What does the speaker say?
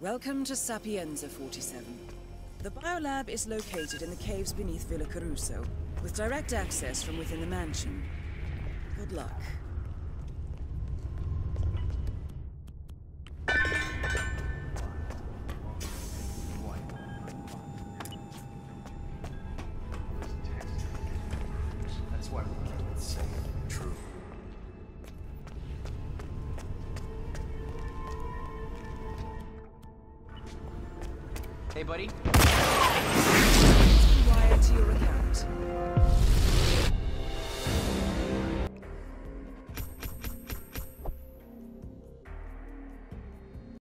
Welcome to Sapienza 47. The biolab is located in the caves beneath Villa Caruso, with direct access from within the mansion. Good luck. That's why we it safe. True. Hey, buddy.